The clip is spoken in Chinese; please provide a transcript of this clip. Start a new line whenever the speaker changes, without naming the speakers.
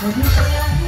我听说。